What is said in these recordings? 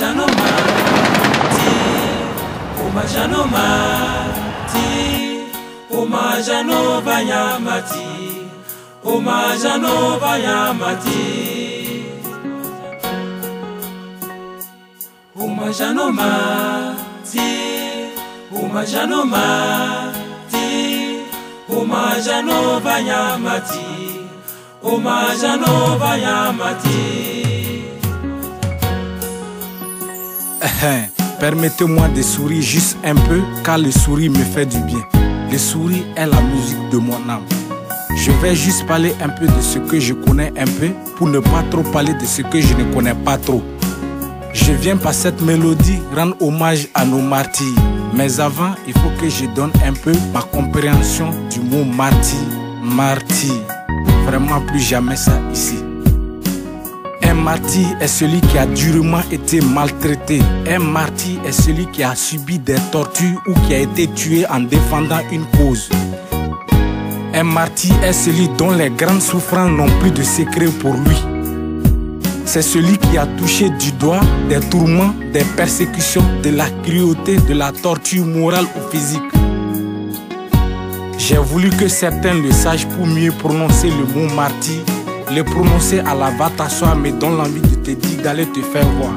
janoma ti oma janoma ti oma janova nyama ti oma janova nyama ti ti oma janoma ti oma janova nyama ti oma janova Permettez-moi de sourire juste un peu car le sourire me fait du bien. Le sourire est la musique de mon âme. Je vais juste parler un peu de ce que je connais un peu pour ne pas trop parler de ce que je ne connais pas trop. Je viens par cette mélodie rendre hommage à nos martyrs. Mais avant, il faut que je donne un peu ma compréhension du mot martyr. Martyr. Vraiment plus jamais ça ici. Un martyr est celui qui a durement été maltraité. Un martyr est celui qui a subi des tortures ou qui a été tué en défendant une cause. Un martyr est celui dont les grandes souffrances n'ont plus de secret pour lui. C'est celui qui a touché du doigt des tourments, des persécutions, de la cruauté, de la torture morale ou physique. J'ai voulu que certains le sachent pour mieux prononcer le mot martyr le prononcer à la va t'asseoir me donne l'envie de te dire d'aller te faire voir.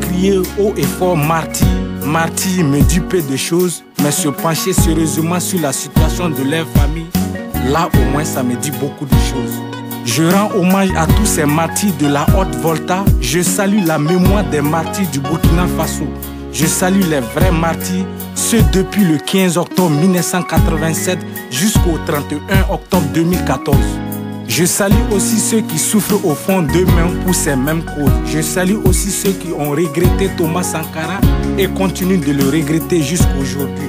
Crier haut et fort martyr, martyr me dit peu de choses, mais se pencher sérieusement sur la situation de leur famille, là au moins ça me dit beaucoup de choses. Je rends hommage à tous ces martyrs de la haute volta. Je salue la mémoire des martyrs du Burkina Faso. Je salue les vrais martyrs, ceux depuis le 15 octobre 1987 jusqu'au 31 octobre 2014. Je salue aussi ceux qui souffrent au fond d'eux-mêmes pour ces mêmes causes. Je salue aussi ceux qui ont regretté Thomas Sankara et continuent de le regretter jusqu'aujourd'hui.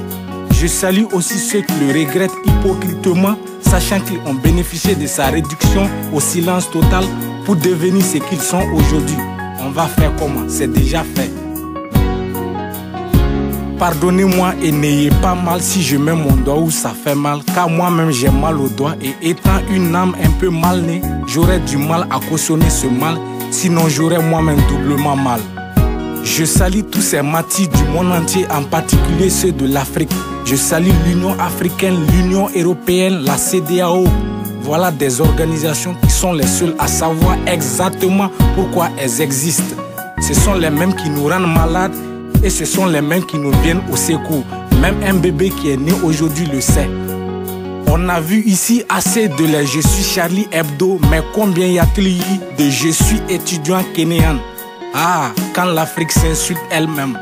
Je salue aussi ceux qui le regrettent hypocritement, sachant qu'ils ont bénéficié de sa réduction au silence total pour devenir ce qu'ils sont aujourd'hui. On va faire comment? C'est déjà fait. Pardonnez-moi et n'ayez pas mal si je mets mon doigt où ça fait mal, car moi-même j'ai mal au doigt et étant une âme un peu mal née, j'aurais du mal à cautionner ce mal, sinon j'aurais moi-même doublement mal. Je salue tous ces martyrs du monde entier, en particulier ceux de l'Afrique. Je salue l'Union africaine, l'Union européenne, la CDAO. Voilà des organisations qui sont les seules à savoir exactement pourquoi elles existent. Ce sont les mêmes qui nous rendent malades et ce sont les mêmes qui nous viennent au secours. Même un bébé qui est né aujourd'hui le sait. On a vu ici assez de les Je suis Charlie Hebdo, mais combien y a-t-il de Je suis étudiant kényan Ah, quand l'Afrique s'insulte elle-même.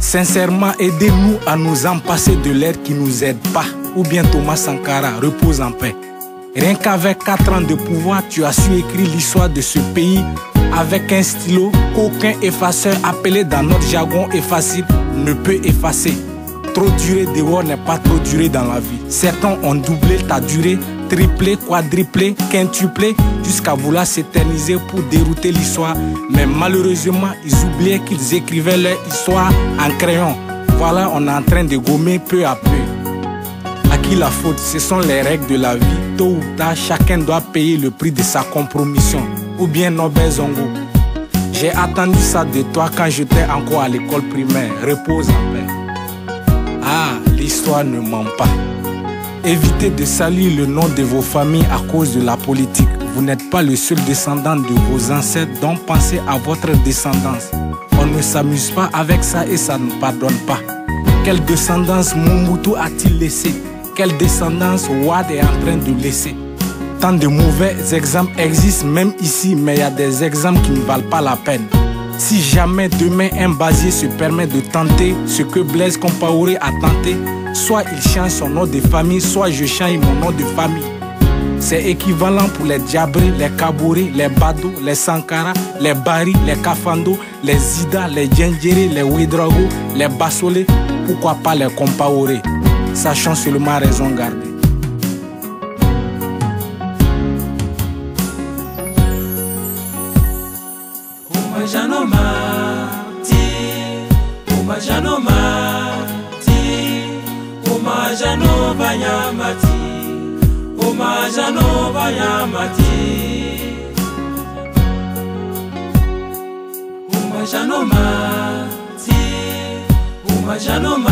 Sincèrement, aidez-nous à nous en passer de l'air qui nous aide pas. Ou bien Thomas Sankara, repose en paix. Rien qu'avec 4 ans de pouvoir, tu as su écrire l'histoire de ce pays avec un stylo qu'aucun effaceur appelé dans notre jargon effacible ne peut effacer. Trop duré dehors n'est pas trop duré dans la vie. Certains ont doublé ta durée, triplé, quadruplé, quintuplé, jusqu'à vouloir s'éterniser pour dérouter l'histoire. Mais malheureusement, ils oubliaient qu'ils écrivaient leur histoire en crayon. Voilà, on est en train de gommer peu à peu. Qui la faute Ce sont les règles de la vie. Tôt ou tard, chacun doit payer le prix de sa compromission ou bien Nobel Zongo. J'ai attendu ça de toi quand j'étais encore à l'école primaire. Repose en paix. Ah, l'histoire ne ment pas. Évitez de salir le nom de vos familles à cause de la politique. Vous n'êtes pas le seul descendant de vos ancêtres, donc pensez à votre descendance. On ne s'amuse pas avec ça et ça ne pardonne pas. Quelle descendance Mobutu a-t-il laissé Quelle descendance Wad est en train de laisser Tant de mauvais exemples existent même ici, mais il y a des exemples qui ne valent pas la peine. Si jamais demain un basier se permet de tenter ce que Blaise Compaoré a tenté, soit il change son nom de famille, soit je change mon nom de famille. C'est équivalent pour les Diabré, les Kabouré, les Bado, les Sankara, les Bari, les Kafando, les Zida, les Djendjere, les Ouedrago, les Bassolé, pourquoi pas les Compaoré? Sachant seulement raison garder. umajano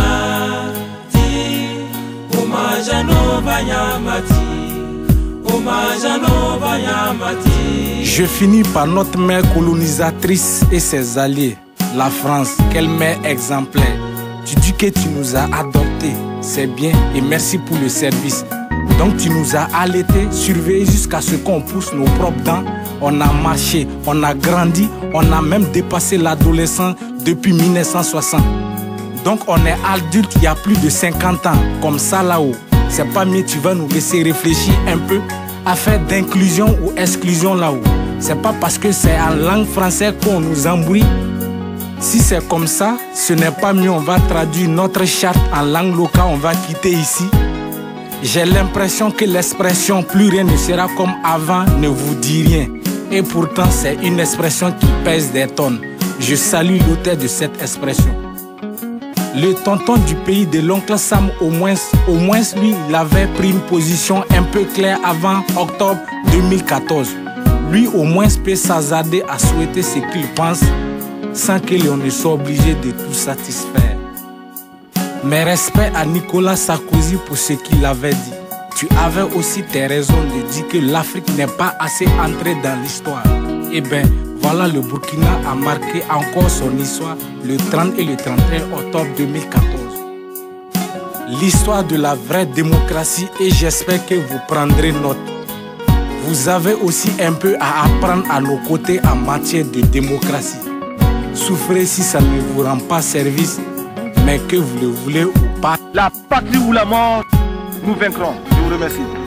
Je finis par notre mère colonisatrice et ses alliés, la France, quelle mère exemplaire. Tu dis que tu nous as adoptés, c'est bien et merci pour le service. Donc tu nous as allaités, surveillés jusqu'à ce qu'on pousse nos propres dents. On a marché, on a grandi, on a même dépassé l'adolescence depuis 1960. Donc on est adulte il y a plus de 50 ans, comme ça là-haut. C'est pas mieux, tu vas nous laisser réfléchir un peu à faire d'inclusion ou exclusion là-haut. C'est pas parce que c'est en langue française qu'on nous embrouille. Si c'est comme ça, ce n'est pas mieux, on va traduire notre charte en langue locale, on va quitter ici. J'ai l'impression que l'expression plus rien ne sera comme avant ne vous dit rien. Et pourtant, c'est une expression qui pèse des tonnes. Je salue l'auteur de cette expression. Le tonton du pays de l'oncle Sam, au moins, lui, il avait pris une position un peu claire avant octobre 2014. Lui, au moins, peut s'hasarder à souhaiter ce qu'il pense sans que l'on ne soit obligé de tout satisfaire. Mais respect à Nicolas Sarkozy pour ce qu'il avait dit. Tu avais aussi tes raisons de dire que l'Afrique n'est pas assez entrée dans l'histoire. Eh bien, voilà, le Burkina a marqué encore son histoire le 30 et le 31 octobre 2014. L'histoire de la vraie démocratie et j'espère que vous prendrez note. Vous avez aussi un peu à apprendre à nos côtés en matière de démocratie. Souffrez si ça ne vous rend pas service, mais que vous le voulez ou pas. La patrie ou la mort, nous vaincrons. Je vous remercie.